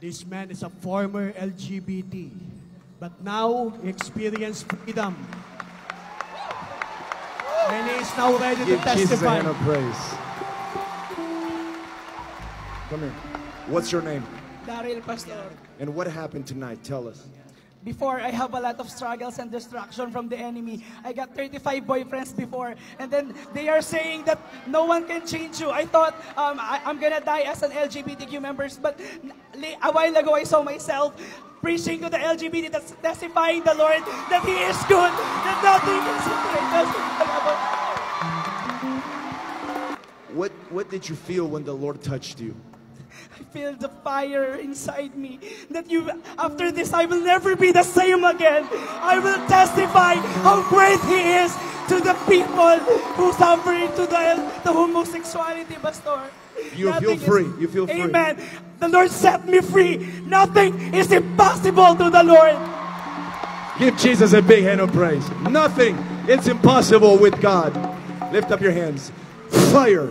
This man is a former LGBT, but now he experienced freedom. And he is now ready to Give Jesus a testify. hand of praise. Come here. What's your name? Daryl Pastor. And what happened tonight? Tell us. Before, I have a lot of struggles and distraction from the enemy. I got 35 boyfriends before, and then they are saying that no one can change you. I thought um, I, I'm gonna die as an LGBTQ members, but a while ago I saw myself preaching to the LGBT, that's testifying the Lord that He is good, that nothing is separate. What what did you feel when the Lord touched you? Feel the fire inside me that you after this I will never be the same again. I will testify how great he is to the people who suffer to the, the homosexuality, Pastor. You feel Nothing is- free. You feel free. Amen. The Lord set me free. Nothing is impossible to the Lord. Give Jesus a big hand of praise. Nothing is impossible with God. Lift up your hands. Fire.